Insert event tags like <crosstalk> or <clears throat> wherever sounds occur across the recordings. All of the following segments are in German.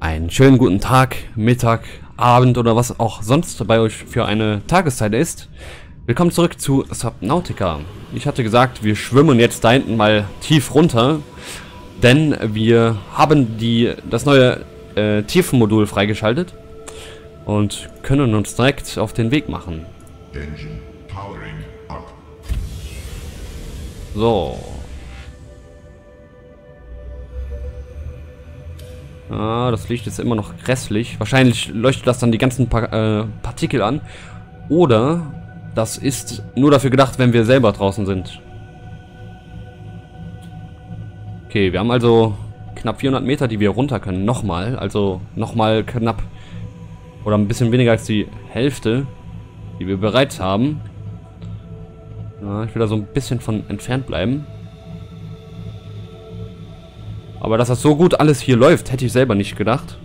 Einen schönen guten Tag, Mittag, Abend oder was auch sonst bei euch für eine Tageszeit ist. Willkommen zurück zu Subnautica. Ich hatte gesagt, wir schwimmen jetzt da hinten mal tief runter, denn wir haben die, das neue äh, Tiefenmodul freigeschaltet und können uns direkt auf den Weg machen. Engine powering up. So. Ah, das Licht ist immer noch grässlich. Wahrscheinlich leuchtet das dann die ganzen pa äh, Partikel an. Oder das ist nur dafür gedacht, wenn wir selber draußen sind. Okay, wir haben also knapp 400 Meter, die wir runter können. Nochmal, also nochmal knapp oder ein bisschen weniger als die Hälfte, die wir bereits haben. Ja, ich will da so ein bisschen von entfernt bleiben. Aber dass das so gut alles hier läuft, hätte ich selber nicht gedacht.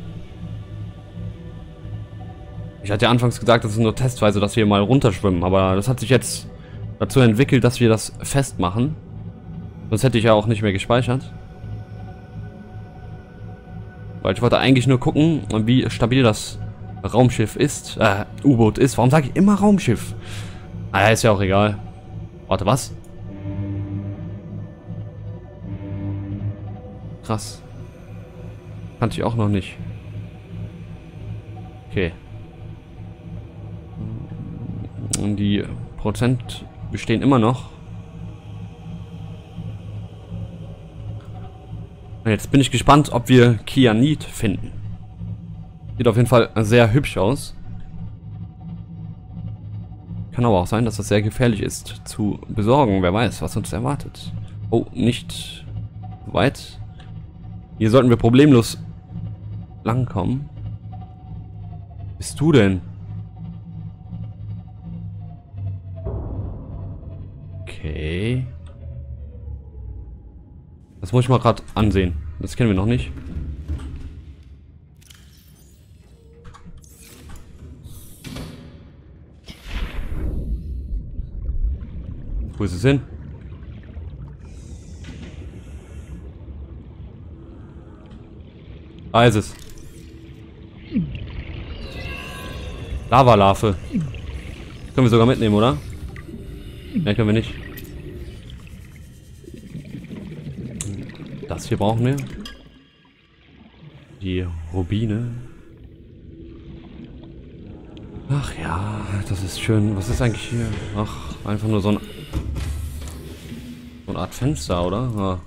Ich hatte ja anfangs gesagt, das ist nur testweise, dass wir mal runterschwimmen. Aber das hat sich jetzt dazu entwickelt, dass wir das festmachen. Sonst hätte ich ja auch nicht mehr gespeichert. Weil ich wollte eigentlich nur gucken, wie stabil das Raumschiff ist. Äh, U-Boot ist. Warum sage ich immer Raumschiff? Ah, ist ja auch egal. Warte, was? Krass. Kannte ich auch noch nicht. Okay. Die Prozent bestehen immer noch. Jetzt bin ich gespannt, ob wir Kianit finden. Sieht auf jeden Fall sehr hübsch aus. Kann aber auch sein, dass das sehr gefährlich ist zu besorgen. Wer weiß, was uns erwartet. Oh, nicht weit. Hier sollten wir problemlos langkommen. Bist du denn? Okay. Das muss ich mal gerade ansehen. Das kennen wir noch nicht. Wo ist es hin? Da ist es. Lavalarve. Können wir sogar mitnehmen, oder? Ne, können wir nicht. Das hier brauchen wir. Die Rubine. Ach ja, das ist schön. Was ist eigentlich hier? Ach, einfach nur so ein... So eine Art Fenster, oder?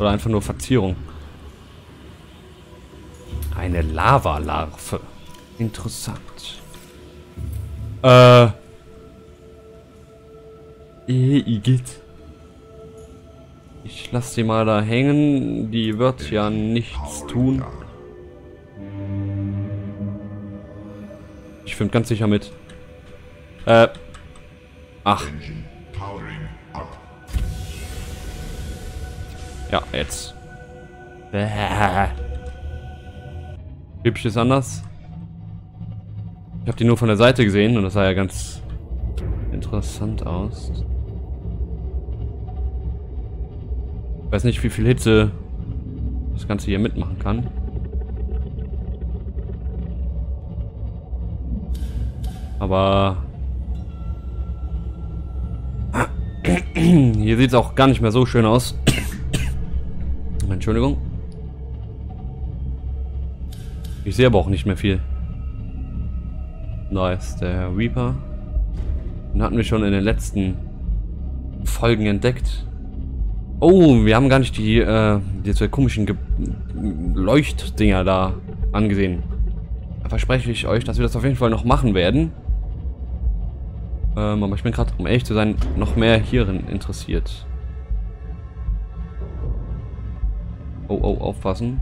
Oder einfach nur Verzierung. Eine Lavalarve. Interessant. Äh. Igitt. Ich lasse sie mal da hängen. Die wird ja nichts tun. Ich finde ganz sicher mit. Äh. Ach. Ja, jetzt. Bäh. <laughs> Hübsch ist anders. Ich habe die nur von der Seite gesehen und das sah ja ganz interessant aus. Ich weiß nicht, wie viel Hitze das Ganze hier mitmachen kann. Aber <clears throat> hier sieht es auch gar nicht mehr so schön aus. <coughs> Entschuldigung. Ich sehe aber auch nicht mehr viel. Ist der Reaper. Den hatten wir schon in den letzten Folgen entdeckt. Oh, wir haben gar nicht die, äh, die zwei komischen Ge Leuchtdinger da angesehen. Da verspreche ich euch, dass wir das auf jeden Fall noch machen werden. Ähm, aber ich bin gerade, um ehrlich zu sein, noch mehr hierin interessiert. Oh, oh, aufpassen.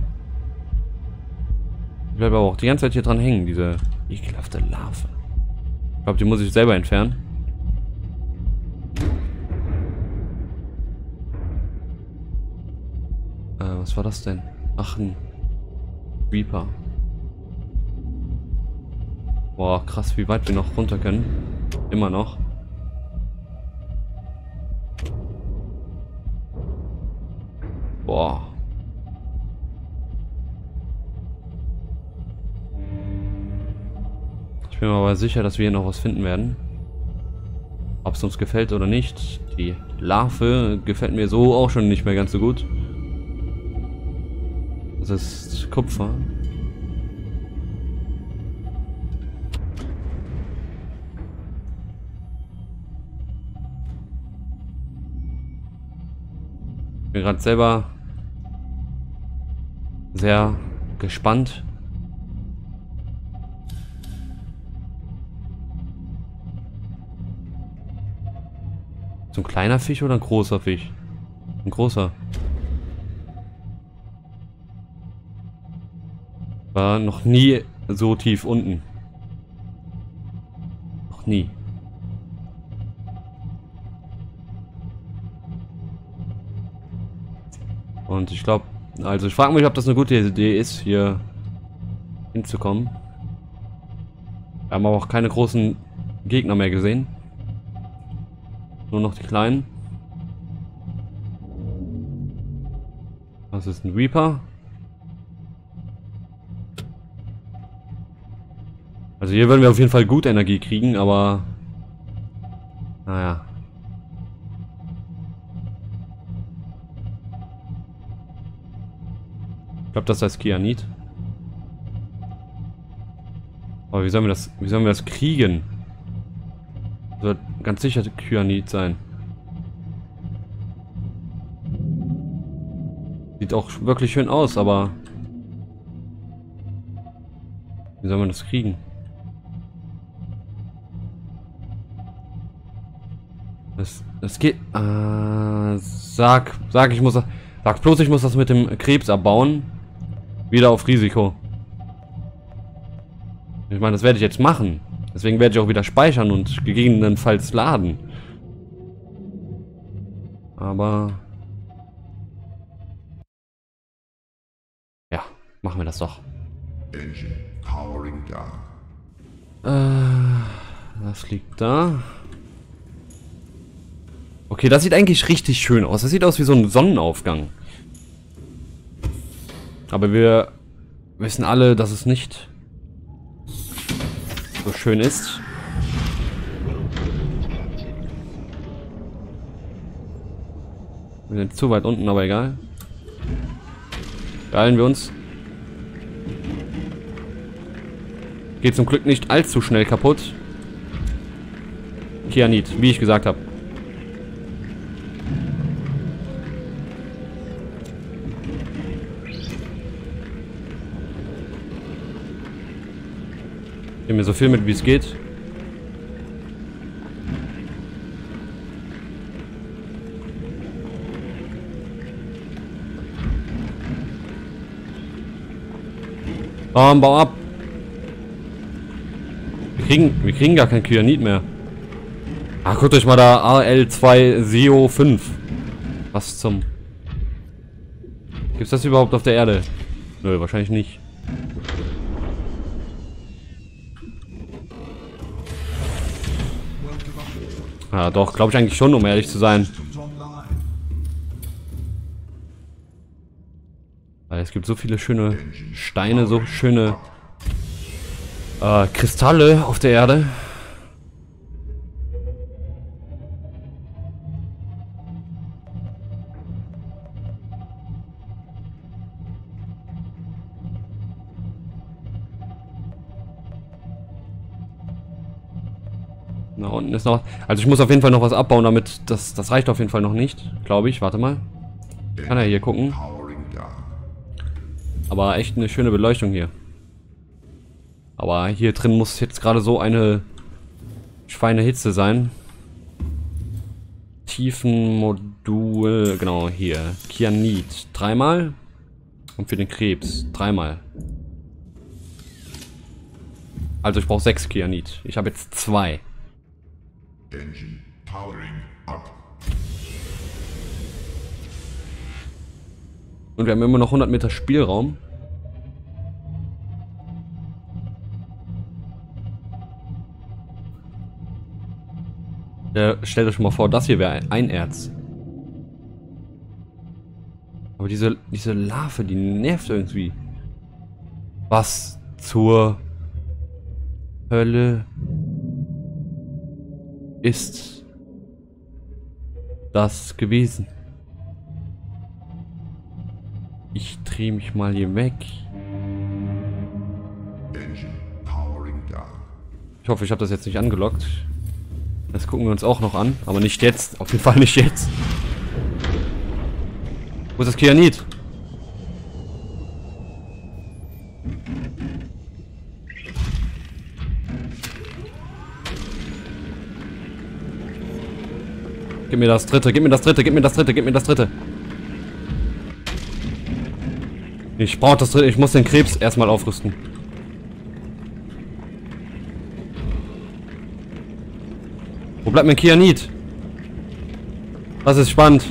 Ich bleibe aber auch die ganze Zeit hier dran hängen, diese ekelhafte Larve. Ich glaube, die muss ich selber entfernen. Äh, was war das denn? Ach, ein Reaper. Boah, krass, wie weit wir noch runter können. Immer noch. Bin mir aber sicher, dass wir hier noch was finden werden. Ob es uns gefällt oder nicht. Die Larve gefällt mir so auch schon nicht mehr ganz so gut. Das ist Kupfer. Ich bin gerade selber sehr gespannt. So ein kleiner Fisch oder ein großer Fisch? Ein großer. War noch nie so tief unten. Noch nie. Und ich glaube, also ich frage mich, ob das eine gute Idee ist, hier hinzukommen. Wir haben aber auch keine großen Gegner mehr gesehen. Nur noch die kleinen. Das ist ein Reaper. Also hier würden wir auf jeden Fall gut Energie kriegen, aber... Naja. Ich glaube, das heißt Kianit. Aber wie sollen wir das, wie sollen wir das kriegen? Ganz sicher Kyanit sein. Sieht auch wirklich schön aus, aber wie soll man das kriegen? Das, das geht. Äh, sag, sag, ich muss, sag bloß, ich muss das mit dem Krebs abbauen. Wieder auf Risiko. Ich meine, das werde ich jetzt machen. Deswegen werde ich auch wieder speichern und gegebenenfalls laden. Aber... Ja, machen wir das doch. Engine powering down. Äh, das liegt da. Okay, das sieht eigentlich richtig schön aus. Das sieht aus wie so ein Sonnenaufgang. Aber wir wissen alle, dass es nicht so schön ist. Wir sind zu weit unten, aber egal. Beeilen wir uns. Geht zum Glück nicht allzu schnell kaputt. Kianit, wie ich gesagt habe. Nehmen mir so viel mit, wie es geht. Bam, bau ab. Wir kriegen, wir kriegen gar kein Kyanit mehr. Ach, guckt euch mal da AL2 SEO 5. Was zum... Gibt's das überhaupt auf der Erde? Nö, wahrscheinlich nicht. Ja, doch, glaube ich eigentlich schon, um ehrlich zu sein. Weil es gibt so viele schöne Steine, so schöne äh, Kristalle auf der Erde. Unten ist noch... Also ich muss auf jeden Fall noch was abbauen, damit... Das, das reicht auf jeden Fall noch nicht, glaube ich. Warte mal. Kann er hier gucken. Aber echt eine schöne Beleuchtung hier. Aber hier drin muss jetzt gerade so eine Schweinehitze sein. Tiefenmodul, genau hier. Kyanit dreimal. Und für den Krebs dreimal. Also ich brauche sechs Kyanit. Ich habe jetzt zwei. Engine powering up. Und wir haben immer noch 100 Meter Spielraum. Äh, stellt euch mal vor, das hier wäre ein Erz. Aber diese, diese Larve, die nervt irgendwie. Was zur... Hölle ist das gewesen? Ich drehe mich mal hier weg. Ich hoffe, ich habe das jetzt nicht angelockt. Das gucken wir uns auch noch an, aber nicht jetzt. Auf jeden Fall nicht jetzt. Wo ist das Kyanit? Gib mir das dritte, gib mir das dritte, gib mir das dritte, gib mir das dritte. Ich brauche das dritte, ich muss den Krebs erstmal aufrüsten. Wo bleibt mein Kyanit? Das ist spannend.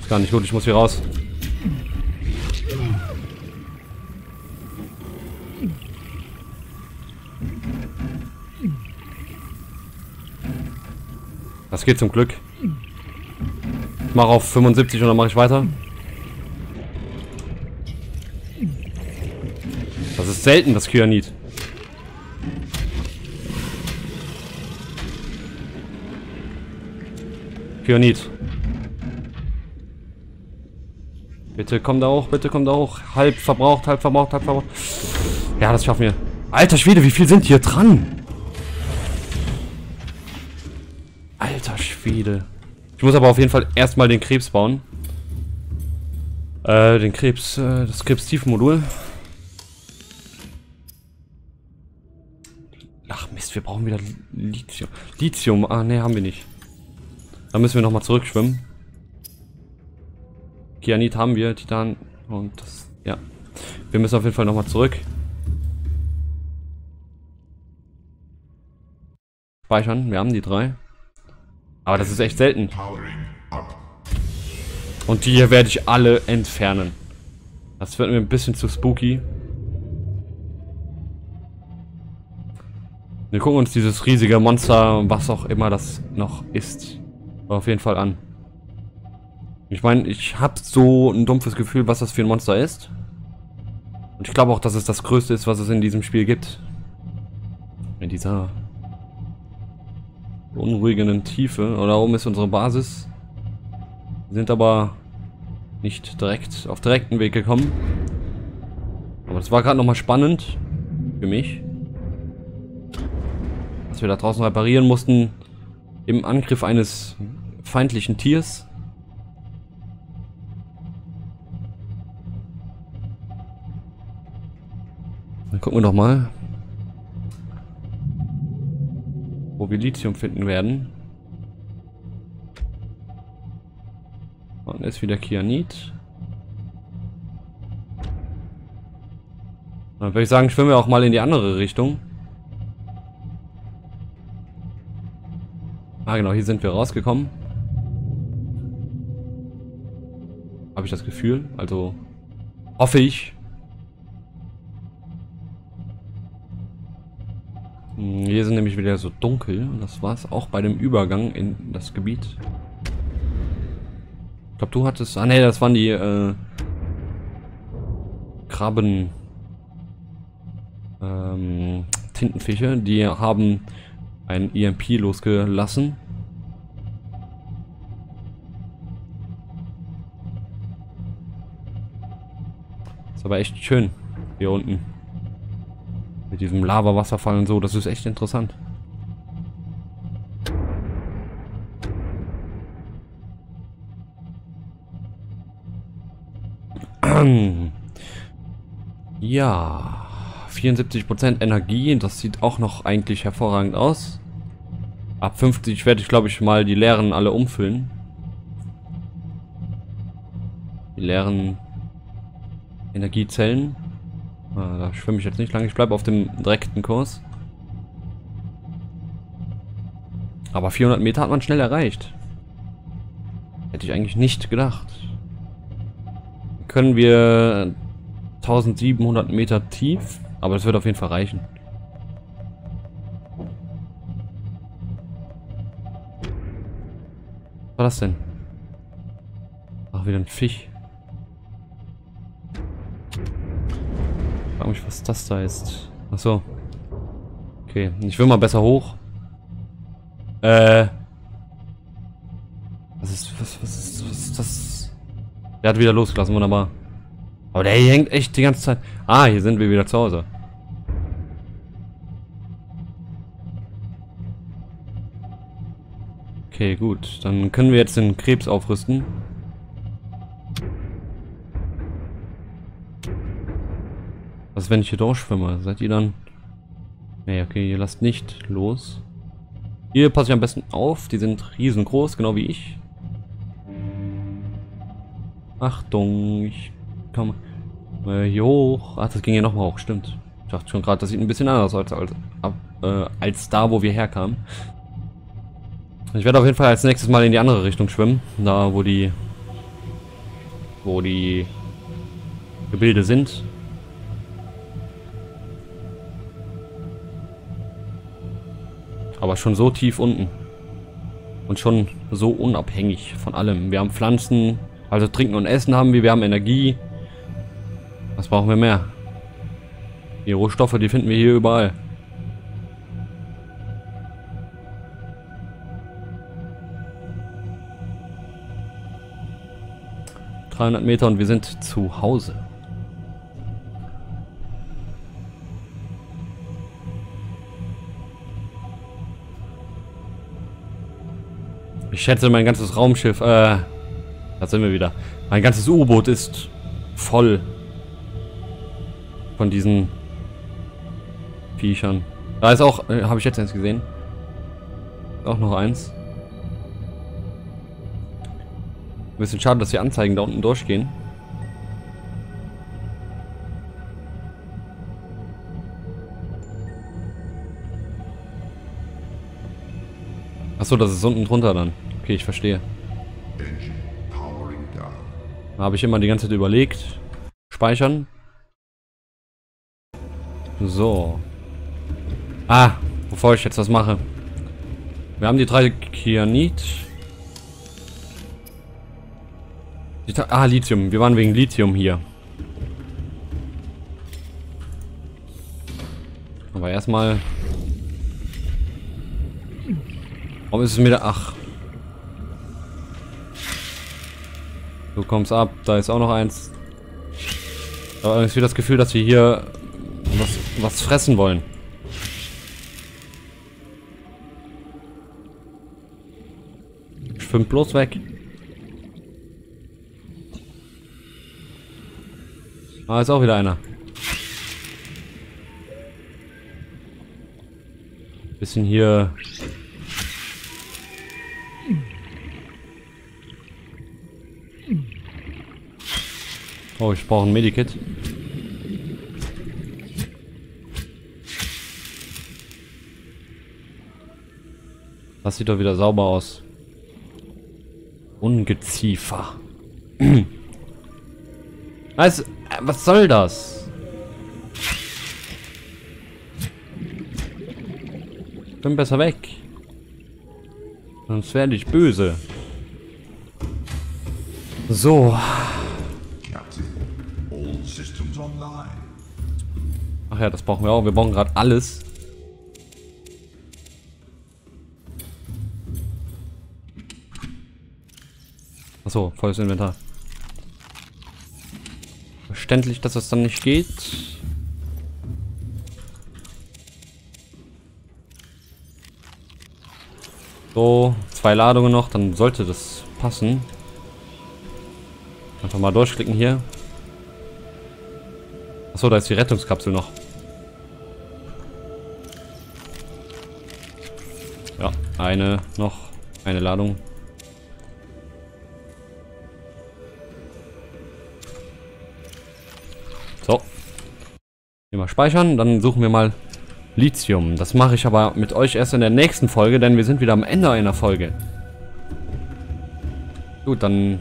Ist gar nicht gut, ich muss hier raus. Das geht zum Glück. Ich mache auf 75 und dann mache ich weiter. Das ist selten, das Kyanit. Kyanit. Bitte komm da hoch, bitte komm da hoch. Halb verbraucht, halb verbraucht, halb verbraucht. Ja, das schaffen wir. Alter Schwede, wie viel sind hier dran? Schwede. Ich muss aber auf jeden Fall erstmal den Krebs bauen. Äh, den Krebs, äh, das Krebstiefenmodul. Ach Mist, wir brauchen wieder Lithium. Lithium, ah ne, haben wir nicht. Da müssen wir nochmal zurückschwimmen. Kyanit haben wir, Titan und das, ja. Wir müssen auf jeden Fall nochmal zurück. Speichern, wir haben die drei. Aber das ist echt selten. Und die hier werde ich alle entfernen. Das wird mir ein bisschen zu spooky. Wir gucken uns dieses riesige Monster, was auch immer das noch ist, auf jeden Fall an. Ich meine, ich habe so ein dumpfes Gefühl, was das für ein Monster ist. Und ich glaube auch, dass es das Größte ist, was es in diesem Spiel gibt. In dieser beunruhigenden Tiefe. Oder oben ist unsere Basis. Wir sind aber nicht direkt auf direkten Weg gekommen. Aber das war gerade nochmal spannend. Für mich. Dass wir da draußen reparieren mussten. Im Angriff eines feindlichen Tiers. Dann gucken wir doch mal, wo wir Lithium finden werden. Und ist wieder Kyanit. Dann würde ich sagen, schwimmen wir auch mal in die andere Richtung. Ah genau, hier sind wir rausgekommen. Habe ich das Gefühl. Also hoffe ich. Nämlich wieder so dunkel. Das war es auch bei dem Übergang in das Gebiet. Ich glaube, du hattest... Ah ne, das waren die äh, Krabben... Ähm, Tintenfische. Die haben ein EMP losgelassen. Ist aber echt schön hier unten. Mit diesem Lava-Wasserfall und so, das ist echt interessant. Ja, 74% Energie, das sieht auch noch eigentlich hervorragend aus. Ab 50 werde ich, glaube ich, mal die leeren alle umfüllen. Die leeren Energiezellen. Ah, da schwimme ich jetzt nicht lange. Ich bleibe auf dem direkten Kurs. Aber 400 Meter hat man schnell erreicht. Hätte ich eigentlich nicht gedacht können wir 1700 Meter tief, aber das wird auf jeden Fall reichen. Was war das denn? Ach, wieder ein Fisch. Ich frage mich, was das da ist. Achso. Okay, ich will mal besser hoch. Äh... Der hat wieder losgelassen, wunderbar. Aber der hängt echt die ganze Zeit. Ah, hier sind wir wieder zu Hause. Okay, gut. Dann können wir jetzt den Krebs aufrüsten. Was, wenn ich hier durchschwimme? Seid ihr dann... Nee, okay, ihr lasst nicht los. Hier passe ich am besten auf. Die sind riesengroß, genau wie ich. Achtung, ich komme äh, hier hoch. Ach, das ging ja nochmal hoch, stimmt. Ich dachte schon gerade, das sieht ein bisschen anders aus als, äh, als da, wo wir herkamen. Ich werde auf jeden Fall als nächstes mal in die andere Richtung schwimmen. Da, wo die... Wo die Gebilde sind. Aber schon so tief unten. Und schon so unabhängig von allem. Wir haben Pflanzen, also Trinken und Essen haben wir, wir haben Energie. Was brauchen wir mehr? Die Rohstoffe, die finden wir hier überall. 300 Meter und wir sind zu Hause. Ich schätze, mein ganzes Raumschiff, äh, da sind wir wieder. Mein ganzes U-Boot ist voll von diesen Viechern. Da ist auch, äh, habe ich jetzt eins gesehen. Auch noch eins. Ein bisschen schade, dass die Anzeigen da unten durchgehen. Achso, das ist unten drunter dann. Okay, ich verstehe. Da habe ich immer die ganze Zeit überlegt. Speichern. So. Ah, bevor ich jetzt was mache. Wir haben die drei Kyanit. Ah, Lithium. Wir waren wegen Lithium hier. Aber erstmal... Warum ist es mir da... Ach. Du kommst ab. Da ist auch noch eins. Aber irgendwie das Gefühl, dass wir hier was, was fressen wollen. Schwimmt bloß weg. Ah, ist auch wieder einer. Bisschen hier... Oh, ich brauche ein Medikit. Das sieht doch wieder sauber aus. Ungeziefer. <clears throat> Also, was soll das? Bin besser weg. Sonst werde ich böse. So. Ach ja, das brauchen wir auch. Wir brauchen gerade alles. Achso, volles Inventar. Verständlich, dass das dann nicht geht. So, zwei Ladungen noch, dann sollte das passen. Einfach mal durchklicken hier. Achso, da ist die Rettungskapsel noch. Eine noch. Eine Ladung. So. Hier mal speichern, dann suchen wir mal Lithium. Das mache ich aber mit euch erst in der nächsten Folge, denn wir sind wieder am Ende einer Folge. Gut, dann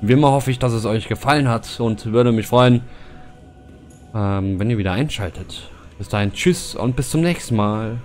wie immer hoffe ich, dass es euch gefallen hat und würde mich freuen, ähm, wenn ihr wieder einschaltet. Bis dahin, tschüss und bis zum nächsten Mal.